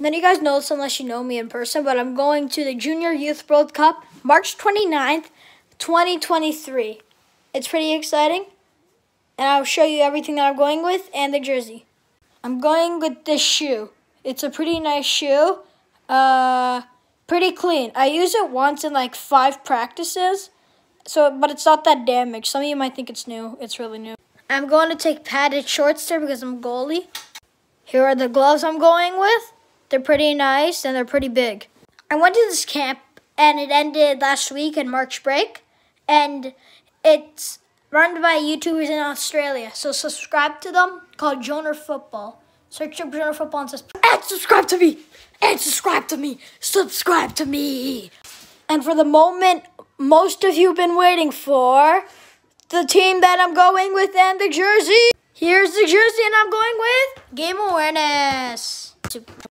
None of you guys know this unless you know me in person, but I'm going to the Junior Youth World Cup March 29th, 2023. It's pretty exciting, and I'll show you everything that I'm going with and the jersey. I'm going with this shoe. It's a pretty nice shoe. Uh, pretty clean. I use it once in like five practices, so but it's not that damaged. Some of you might think it's new. It's really new. I'm going to take padded shorts there because I'm goalie. Here are the gloves I'm going with. They're pretty nice and they're pretty big. I went to this camp and it ended last week in March break, and it's run by YouTubers in Australia. So subscribe to them called Joner Football. Search up Joner Football and, and subscribe to me. And subscribe to me. Subscribe to me. And for the moment most of you have been waiting for, the team that I'm going with and the jersey. Here's the jersey and I'm going with Game Awareness.